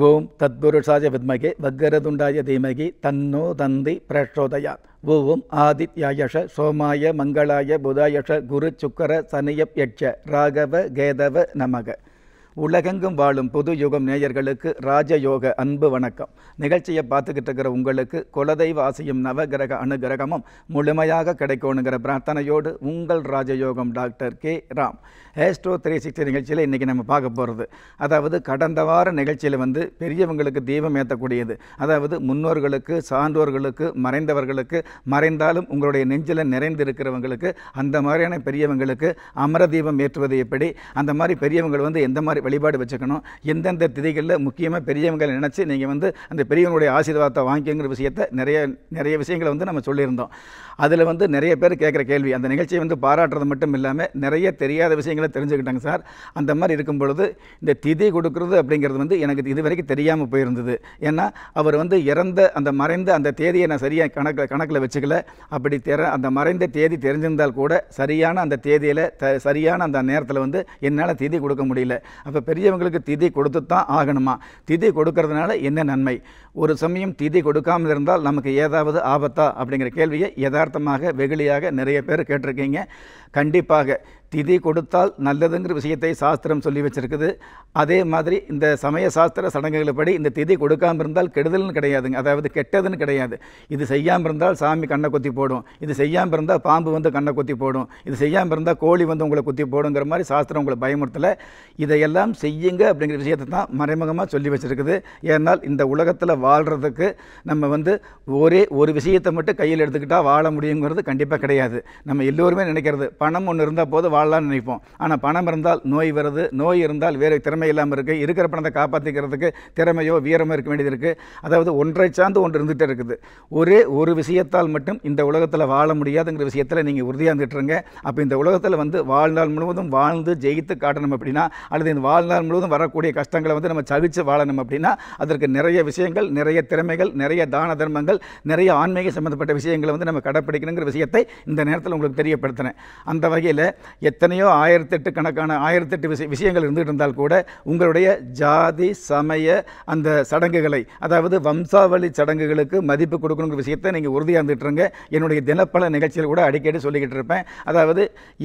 ஓம் தத்புருஷாய வித்மகே வக்கரதுண்டாய தீமகி தன்னோ தந்தி பிரச்சோதயாத் ஓம் ஆதித்யாயஷ சோமாய மங்களாய புதாயஷ குரு சுக்கர சனியப் யட்ச ராகவ கேதவ நமக உலகெங்கும் வாழும் புது யுகம் நேயர்களுக்கு ராஜயோக அன்பு வணக்கம். நிகழ்ச்சியை பார்த்துக்கிட்டு இருக்கிற உங்களுக்கு குலதெய்வ ஆசையும் நவகிரக அனுகிரகமும் முழுமையாக கிடைக்கணுங்கிற பிரார்த்தனையோடு உங்கள் Rajayogam doctor K. Ram. Astro three sixty நிகழ்ச்சியில் இன்றைக்கி நம்ம பார்க்க போகிறது அதாவது கடந்த வார நிகழ்ச்சியில் வந்து பெரியவங்களுக்கு தீபம் ஏற்றக்கூடியது அதாவது முன்னோர்களுக்கு சான்றோர்களுக்கு மறைந்தவர்களுக்கு மறைந்தாலும் உங்களுடைய நெஞ்சில் நிறைந்திருக்கிறவங்களுக்கு அந்த மாதிரியான பெரியவங்களுக்கு அமர தீபம் ஏற்றுவது எப்படி? அந்த மாதிரி பெரியவங்கள் வந்து எந்த மாதிரி வழிபாடு வச்சுக்கணும். எந்தெந்த திதிகளில் முக்கியமாக பெரியவங்களை நினச்சி நீங்கள் வந்து அந்த பெரியவங்களுடைய ஆசீர்வாதத்தை வாங்கிக்கிற விஷயத்தை நிறைய நிறைய விஷயங்களை வந்து நம்ம சொல்லியிருந்தோம். அதில் வந்து நிறைய பேர் கேட்குற கேள்வி அந்த நிகழ்ச்சியை வந்து பாராட்டுறது மட்டும் இல்லாமல் நிறைய தெரியாத விஷயங்களை தெரிஞ்சுக்கிட்டாங்க சார். அந்த மாதிரி இருக்கும் பொழுது இந்த திதி கொடுக்கறது அப்படிங்கிறது வந்து எனக்கு இது வரைக்கும் தெரியாமல் போயிருந்தது. ஏன்னா அவர் வந்து இறந்த அந்த மறைந்த அந்த தேதியை நான் சரியாக கணக்கில் கணக்கில் வச்சுக்கல. அப்படி தெர அந்த மறைந்த தேதி தெரிஞ்சிருந்தால் கூட சரியான அந்த தேதியில் த சரியான அந்த நேரத்தில் வந்து என்னால் திதி கொடுக்க முடியல. அப்போ பெரியவங்களுக்கு திதி கொடுத்து தான் ஆகணுமா? திதி கொடுக்கறதுனால என்ன நன்மை? ஒரு சமயம் திதி கொடுக்காமல் இருந்தால் நமக்கு ஏதாவது ஆபத்தா? அப்படிங்கிற கேள்வியை யதார்த்தமாக வெகுளியாக நிறைய பேர் கேட்டிருக்கீங்க. கண்டிப்பாக திதி கொடுத்தால் நல்லதுங்கிற விஷயத்தை சாஸ்திரம் சொல்லி வச்சுருக்குது. அதே மாதிரி இந்த சமய சாஸ்திர சடங்குகளை படி இந்த திதி கொடுக்காமல் இருந்தால் கெடுதல்னு கிடையாதுங்க. அதாவது கெட்டதுன்னு கிடையாது. இது செய்யாமல் இருந்தால் சாமி கண்ணை குத்தி போடும். இது செய்யாமல் இருந்தால் பாம்பு வந்து கண்ணை குத்தி போடும். இது செய்யாமல் இருந்தால் கோழி வந்து உங்களை குத்தி போடுங்கிற மாதிரி சாஸ்திரம் உங்களை பயமுறுத்தலை. இதையெல்லாம் செய்யுங்க அப்படிங்கிற விஷயத்தை தான் மறைமுகமாக சொல்லி வச்சுருக்குது. ஏன்னால் இந்த உலகத்தில் வாழ்கிறதுக்கு நம்ம வந்து ஒரே ஒரு விஷயத்தை மட்டும் கையில் எடுத்துக்கிட்டால் வாழ முடியுங்கிறது கண்டிப்பாக கிடையாது. நம்ம எல்லோருமே நினைக்கிறது பணம் ஒன்று இருந்தால் போது வாழலாம்னு நினைப்போம். ஆனால் பணம் இருந்தால் நோய் வருது. நோய் இருந்தால் வேறு திறமை இல்லாமல் இருக்குது இருக்கிற பணத்தை காப்பாற்றிக்கிறதுக்கு திறமையோ வீரமோ இருக்க வேண்டியது இருக்குது அதாவது ஒன்றை சார்ந்து ஒன்று இருந்துகிட்டே இருக்குது. ஒரே ஒரு விஷயத்தால் மட்டும் இந்த உலகத்தில் வாழ முடியாதுங்கிற விஷயத்தில் நீங்கள் உறுதியாக இருந்துட்டுருங்க. அப்போ இந்த உலகத்தில் வந்து வாழ்நாள் முழுவதும் வாழ்ந்து ஜெயித்து காட்டணும் அப்படின்னா அல்லது இந்த வாழ்நாள் முழுவதும் வரக்கூடிய கஷ்டங்களை வந்து நம்ம சகிச்சு வாழணும் அப்படின்னா அதற்கு நிறைய விஷயங்கள் நிறைய திறமைகள் நிறைய தான தர்மங்கள் நிறைய ஆன்மீக சம்மந்தப்பட்ட விஷயங்களை வந்து நம்ம கடைப்பிடிக்கணுங்கிற விஷயத்தை இந்த நேரத்தில் உங்களுக்கு தெரியப்படுத்தினேன் அந்த வகையில் எத்தனையோ ஆயிரத்தெட்டு கணக்கான ஆயிரத்தெட்டு விஷய விஷயங்கள் இருந்துகிட்டு இருந்தால் கூட உங்களுடைய ஜாதி சமய அந்த சடங்குகளை அதாவது வம்சாவளி சடங்குகளுக்கு மதிப்பு கொடுக்கணுங்கிற விஷயத்தை நீங்கள் உறுதியாக இருந்துட்டுருங்க. என்னுடைய தினப்பல நிகழ்ச்சியில் கூட அடிக்கடி சொல்லிக்கிட்டு இருப்பேன். அதாவது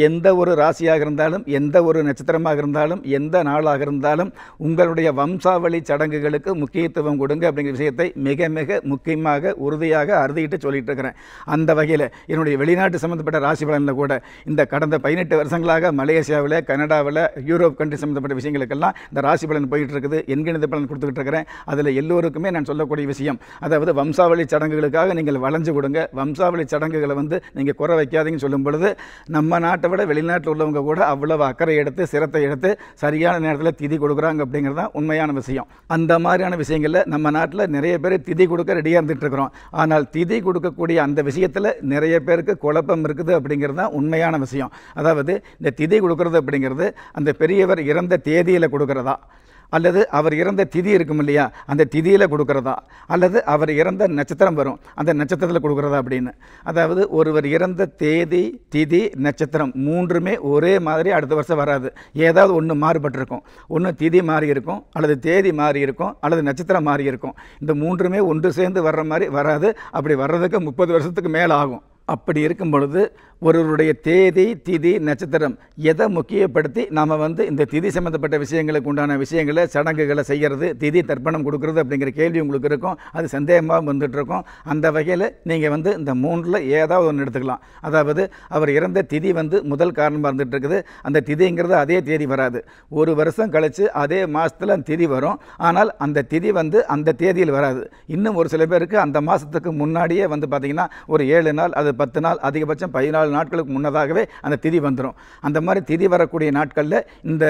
எந்த ஒரு ராசியாக இருந்தாலும் எந்த ஒரு நட்சத்திரமாக இருந்தாலும் எந்த நாளாக இருந்தாலும் உங்களுடைய வம்சாவளி சடங்குகளுக்கு முக்கியத்துவம் கொடுங்க அப்படிங்கிற விஷயத்தை மிக மிக முக்கியமாக உறுதியாக அறுதிட்டு சொல்லிட்டு இருக்கிறேன் அந்த வகையில் என்னுடைய வெளிநாட்டு சம்மந்தப்பட்ட ராசி பலனில் கூட இந்த கடந்த பதினெட்டு வருஷங்களாக மலேசியாவில் கனடாவில் யூரோப் கண்ட்ரி சம்மந்தப்பட்ட விஷயங்களுக்கெல்லாம் இந்த ராசி பலன் போயிட்டு இருக்குது எண்கணித பலன் கொடுத்துக்கிட்டு இருக்கிறேன் அதில் எல்லோருக்குமே நான் சொல்லக்கூடிய விஷயம் அதாவது வம்சாவளி சடங்குகளுக்காக நீங்கள் வளைஞ்சு கொடுங்க. வம்சாவளி சடங்குகளை வந்து நீங்கள் குறை வைக்காதீங்கன்னு சொல்லும் பொழுது நம்ம நாட்டை விட வெளிநாட்டில் உள்ளவங்க கூட அவ்வளவு அக்கறை எடுத்து சிரத்தை எடுத்து சரியான நேரத்தில் திதி கொடுக்குறாங்க அப்படிங்கிறது தான் உண்மையான விஷயம். அந்த மாதிரியான விஷயங்களில் நம்ம நாட்டில் நிறைய பேர் திதி கொடுக்க ரெடியாக இருந்துகிட்ருக்குறோம் ஆனால் திதி கொடுக்கக்கூடிய அந்த விஷயத்தில் நிறைய பேருக்கு குழப்பம் இருக்குது அப்படிங்கிறது தான் உண்மையான விஷயம். அதாவது இந்த திதி கொடுக்கறது அப்படிங்கிறது அந்த பெரியவர் இறந்த தேதியில் கொடுக்கறதா? அல்லது அவர் இறந்த திதி இருக்கும் இல்லையா? அந்த திதியில் கொடுக்குறதா? அல்லது அவர் இறந்த நட்சத்திரம் வரும் அந்த நட்சத்திரத்தில் கொடுக்குறதா அப்படின்னு? அதாவது ஒருவர் இறந்த தேதி திதி நட்சத்திரம் மூன்றுமே ஒரே மாதிரி அடுத்த வருஷம் வராது. ஏதாவது ஒன்று மாறுபட்டிருக்கும். ஒன்று திதி மாறி இருக்கும் அல்லது தேதி மாறி இருக்கும் அல்லது நட்சத்திரம் மாறி இருக்கும் இந்த மூன்றுமே ஒன்று சேர்ந்து வர்ற மாதிரி வராது. அப்படி வர்றதுக்கு முப்பது வருஷத்துக்கு மேலே ஆகும் அப்படி இருக்கும் பொழுது ஒருவருடைய தேதி திதி நட்சத்திரம் எதை முக்கியப்படுத்தி நாம் வந்து இந்த திதி சம்மந்தப்பட்ட விஷயங்களுக்கு உண்டான விஷயங்களை சடங்குகளை செய்கிறது திதி தர்ப்பணம் கொடுக்கறது அப்படிங்கிற கேள்வி உங்களுக்கு இருக்கும். அது சந்தேகமாக வந்துட்டுருக்கும். அந்த வகையில் நீங்கள் வந்து இந்த மூன்றில் ஏதாவது ஒன்று எடுத்துக்கலாம். அதாவது அவர் இறந்த திதி வந்து முதல் காரணமாக இருந்துகிட்ருக்குது அந்த திதிங்கிறது அதே தேதி வராது. ஒரு வருஷம் கழித்து அதே மாதத்தில் அந்த திதி வரும். ஆனால் அந்த திதி வந்து அந்த தேதியில் வராது. இன்னும் ஒரு சில பேருக்கு அந்த மாதத்துக்கு முன்னாடியே வந்து பார்த்திங்கன்னா ஒரு ஏழு நாள் அது பத்து நாள் அதிகபட்சம் பதினாலு நாலு நாட்களுக்கு முன்னதாகவே அந்த திதி வந்துடும் அந்த மாதிரி திதி வரக்கூடிய நாட்களில் இந்த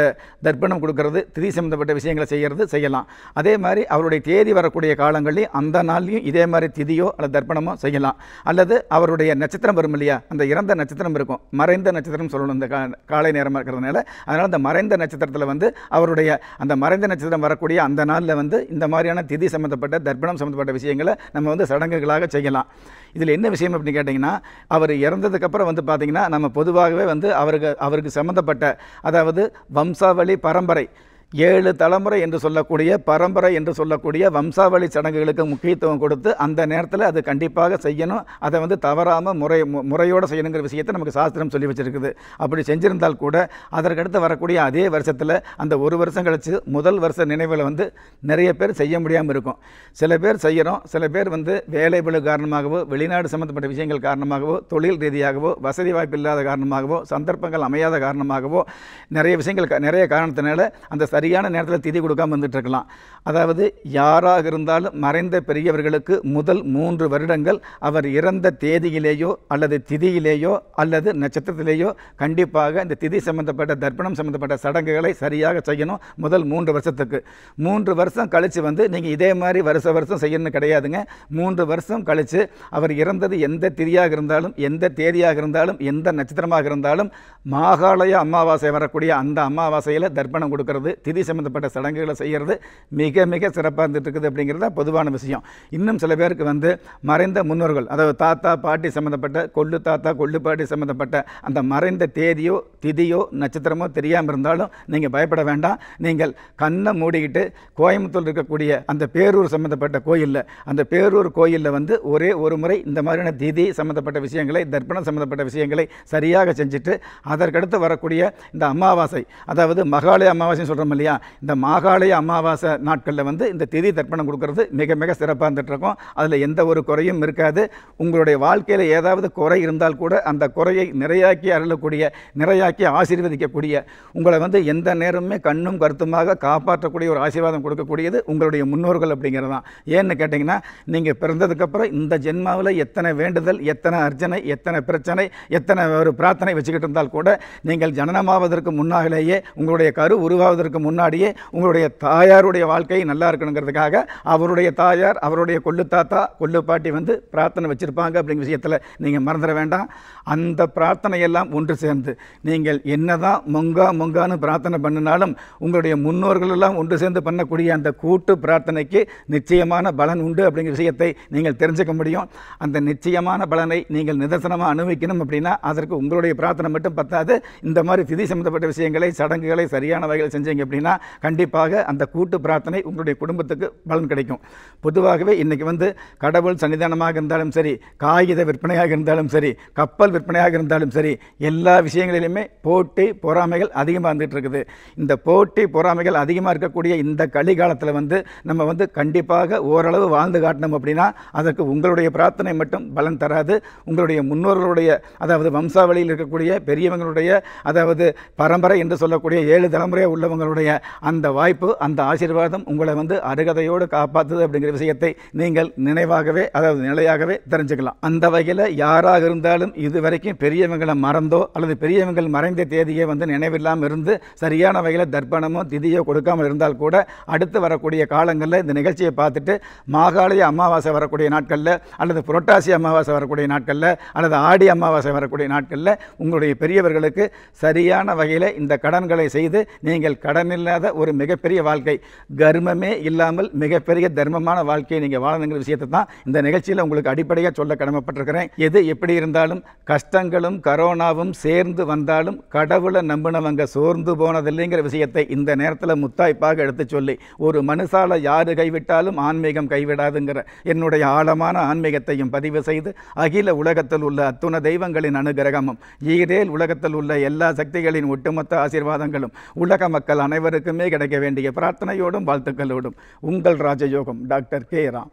தர்ப்பணம் கொடுக்கறது திதி சம்மந்தப்பட்ட விஷயங்களை செய்கிறது செய்யலாம். அதே மாதிரி அவருடைய தேதி வரக்கூடிய காலங்கள்லையும் அந்த நாள்லையும் இதே மாதிரி திதியோ அல்லது தர்ப்பணமோ செய்யலாம். அல்லது அவருடைய நட்சத்திரம் வரும் இல்லையா? அந்த இறந்த நட்சத்திரம் இருக்கும். மறைந்த நட்சத்திரம் சொல்லணும் இந்த காலை நேரமாக இருக்கிறதுனால. அதனால் அந்த மறைந்த நட்சத்திரத்தில் வந்து அவருடைய அந்த மறைந்த நட்சத்திரம் வரக்கூடிய அந்த நாளில் வந்து இந்த மாதிரியான திதி சம்மந்தப்பட்ட தர்ப்பணம் சம்மந்தப்பட்ட விஷயங்களை நம்ம வந்து சடங்குகளாக செய்யலாம். இதில் என்ன விஷயம் அப்படின்னு கேட்டிங்கன்னா அவர் இறந்ததுக்கப்புறம் வந்து பார்த்திங்கன்னா நம்ம பொதுவாகவே வந்து அவருக்கு அவருக்கு சம்மந்தப்பட்ட அதாவது வம்சாவளி பரம்பரை ஏழு தலைமுறை என்று சொல்லக்கூடிய பரம்பரை என்று சொல்லக்கூடிய வம்சாவளி சடங்குகளுக்கு முக்கியத்துவம் கொடுத்து அந்த நேரத்தில் அது கண்டிப்பாக செய்யணும். அதை வந்து தவறாமல் முறை மு- முறையோடு செய்யணுங்கிற விஷயத்தை நமக்கு சாஸ்திரம் சொல்லி வச்சிருக்குது. அப்படி செஞ்சிருந்தால் கூட அதற்கடுத்து வரக்கூடிய அதே வருஷத்தில் அந்த ஒரு வருஷம் கழித்து முதல் வருஷ நினைவில் வந்து நிறைய பேர் செய்ய முடியாமல் இருக்கும். சில பேர் செய்கிறோம் சில பேர் வந்து வேலை விழு காரணமாகவோ வெளிநாடு சம்மந்தப்பட்ட விஷயங்கள் காரணமாகவோ தொழில் ரீதியாகவோ வசதி வாய்ப்பு இல்லாத காரணமாகவோ சந்தர்ப்பங்கள் அமையாத காரணமாகவோ நிறைய விஷயங்கள் க- நிறைய காரணத்தினால அந்த சரியான நேரத்தில் திதி கொடுக்காம வந்துட்டு இருக்கலாம் அதாவது யாராக இருந்தாலும் மறைந்த பெரியவர்களுக்கு முதல் மூன்று வருடங்கள் அவர் இறந்த தேதியிலேயோ அல்லது திதியிலேயோ அல்லது நட்சத்திரத்திலேயோ கண்டிப்பாக இந்த திதி சம்பந்தப்பட்ட தர்ப்பணம் சம்பந்தப்பட்ட சடங்குகளை சரியாக செய்யணும் முதல் மூன்று வருஷத்துக்கு. மூன்று வருஷம் கழித்து வந்து நீங்கள் இதே மாதிரி வருஷ வருஷம் செய்யணும்னு கிடையாதுங்க. மூன்று வருஷம் கழித்து அவர் இறந்தது எந்த திதியாக இருந்தாலும் எந்த தேதியாக இருந்தாலும் எந்த நட்சத்திரமாக இருந்தாலும் மாகாளய அமாவாசை வரக்கூடிய அந்த அமாவாசையில் தர்ப்பணம் கொடுக்கறது திதி சம்மந்தப்பட்ட சடங்குகளை செய்கிறது மிக மிக சிறப்பாக இருந்துட்டு இருக்குது அப்படிங்கிறது தான் பொதுவான விஷயம். இன்னும் சில பேருக்கு வந்து மறைந்த முன்னோர்கள் அதாவது தாத்தா பாட்டி சம்மந்தப்பட்ட கொள்ளு தாத்தா கொள்ளு பாட்டி சம்மந்தப்பட்ட அந்த மறைந்த தேதியோ திதியோ நட்சத்திரமோ தெரியாமல் இருந்தாலும் நீங்கள் பயப்பட வேண்டாம். நீங்கள் கண்ணை மூடிக்கிட்டு கோயம்புத்தூர் இருக்கக்கூடிய அந்த பேரூர் சம்மந்தப்பட்ட கோயிலில் அந்த பேரூர் கோயிலில் வந்து ஒரே ஒரு முறை இந்த மாதிரியான திதி சம்மந்தப்பட்ட விஷயங்களை தர்ப்பணம் சம்மந்தப்பட்ட விஷயங்களை சரியாக செஞ்சுட்டு அதற்கடுத்து வரக்கூடிய இந்த அமாவாசை அதாவது மகாலய அமாவாசைன்னு சொல்கிறோம் இல்லையா? இந்த மாகாளய அமாவாசை நாட்களில் வந்து இந்த திதி தர்ப்பணம் கொடுக்கறது மிக மிக சிறப்பாக இருந்துட்டுருக்கும். அதில் எந்த ஒரு குறையும் இருக்காது. உங்களுடைய வாழ்க்கையில் ஏதாவது குறை இருந்தால் கூட அந்த குறையை நிறையாக்கி அருளக்கூடிய நிறையாக்கி ஆசீர்வதிக்கக்கூடிய உங்களை வந்து எந்த நேரமுமே கண்ணும் கருத்துமாக காப்பாற்றக்கூடிய ஒரு ஆசீர்வாதம் கொடுக்கக்கூடியது உங்களுடைய முன்னோர்கள் அப்படிங்கிறது தான் ஏன்னு கேட்டிங்கன்னா நீங்கள் பிறந்ததுக்கப்புறம் இந்த ஜென்மாவில் எத்தனை வேண்டுதல் எத்தனை அர்ச்சனை எத்தனை பிரச்சனை எத்தனை ஒரு பிரார்த்தனை வச்சுக்கிட்டு இருந்தால் கூட நீங்கள் ஜனனமாவதற்கு முன்னாலேயே உங்களுடைய கரு உருவாவதற்கு முன்னாடியே உங்களுடைய தாயாருடைய வாழ்க்கை நல்லா இருக்கணுங்கிறதுக்காக அவருடைய தாயார் அவருடைய கொள்ளு தாத்தா கொள்ளு பாட்டி வந்து பிரார்த்தனை வச்சுருப்பாங்க அப்படிங்கிற விஷயத்தில் நீங்கள் மறந்துட வேண்டாம். அந்த பிரார்த்தனையெல்லாம் ஒன்று சேர்ந்து நீங்கள் என்னதான் மொங்கா மொங்கான்னு பிரார்த்தனை பண்ணினாலும் உங்களுடைய முன்னோர்கள் எல்லாம் ஒன்று சேர்ந்து பண்ணக்கூடிய அந்த கூட்டு பிரார்த்தனைக்கு நிச்சயமான பலன் உண்டு அப்படிங்கிற விஷயத்தை நீங்கள் தெரிஞ்சுக்க முடியும். அந்த நிச்சயமான பலனை நீங்கள் நிதர்சனமாக அனுபவிக்கணும் அப்படின்னா அதற்கு உங்களுடைய பிரார்த்தனை மட்டும் பத்தாது. இந்த மாதிரி திதி சம்மந்தப்பட்ட விஷயங்களை சடங்குகளை சரியான வகையில் செஞ்சீங்க அப்படின்னா கண்டிப்பாக அந்த கூட்டு பிரார்த்தனை உங்களுடைய குடும்பத்துக்கு பலன் கிடைக்கும். பொதுவாகவே இன்னைக்கு வந்து கடவுள் சன்னிதானமாக இருந்தாலும் சரி காகித விற்பனையாக இருந்தாலும் சரி கப்பல் விற்பனையாக இருந்தாலும் சரி எல்லா விஷயங்களிலுமே போட்டி பொறாமைகள் அதிகமாக வந்துட்டு இருக்குது இந்த போட்டி பொறாமைகள் அதிகமாக இருக்கக்கூடிய இந்த கலிகாலத்தில் வந்து நம்ம வந்து கண்டிப்பாக ஓரளவு வாழ்ந்து காட்டணும் அப்படின்னா அதற்கு உங்களுடைய பிரார்த்தனை மட்டும் பலன் தராது. உங்களுடைய முன்னோர்களுடைய அதாவது வம்சாவளியில் இருக்கக்கூடிய பெரியவங்களுடைய அதாவது பரம்பரை என்று சொல்லக்கூடிய ஏழு தலைமுறை உள்ளவங்களுடைய அந்த வாய்ப்பு அந்த ஆசீர்வாதம் உங்களை வந்து அருகதையோடு காப்பாற்றுது அப்படிங்கிற விஷயத்தை நீங்கள் நினைவாகவே அதாவது நிலையாகவே தெரிஞ்சுக்கலாம். அந்த வகையில் யாராக இருந்தாலும் இதுவரைக்கும் பெரியவங்களை மறந்தோ அல்லது பெரியவங்கள் மறைந்த தேதியை வந்து நினைவில்லாமல் இருந்து சரியான வகையில் தர்ப்பணமோ திதியோ கொடுக்காமல் இருந்தால் கூட அடுத்து வரக்கூடிய காலங்களில் இந்த நிகழ்ச்சியை பார்த்துட்டு மாகாளய அமாவாசை வரக்கூடிய நாட்களில் அல்லது புரட்டாசி அமாவாசை வரக்கூடிய நாட்களில் அல்லது ஆடி அமாவாசை வரக்கூடிய நாட்களில் உங்களுடைய பெரியவர்களுக்கு சரியான வகையில் இந்த கடன்களை செய்து நீங்கள் கடனில் இல்லாத ஒரு மிகப்பெரிய வாழ்க்கை. கர்மமே இல்லாமல் மிகப்பெரிய தர்மமான வாழ்க்கையை நீங்கள் வாழணுங்கிற விஷயத்தை தான் இந்த நிகழ்ச்சியில் உங்களுக்கு அடிப்படையாக சொல்ல கடமைப்பட்டிருக்கிறேன். எது எப்படி இருந்தாலும் கஷ்டங்களும் கரோனாவும் சேர்ந்து வந்தாலும் கடவுளை நம்பினவங்க சோர்ந்து போனதில்லைங்கிற விஷயத்தை இந்த நேரத்தில் முத்தாய்ப்பாக எடுத்து சொல்லி ஒரு மனுஷால யாரு கைவிட்டாலும் ஆன்மீகம் கைவிடாதுங்கிற என்னுடைய ஆழமான ஆன்மீகத்தையும் பதிவு செய்து அகில உலகத்தில் உள்ள அத்துண தெய்வங்களின் அனுகிரகமும் ஈரேல் உலகத்தில் உள்ள எல்லா சக்திகளின் ஒட்டுமொத்த ஆசீர்வாதங்களும் உலக மக்கள் அனைவருக்குமே கிடைக்க வேண்டிய பிரார்த்தனையோடும் வாழ்த்துக்களோடும் உங்கள் ராஜயோகம் டாக்டர் கே ராம்.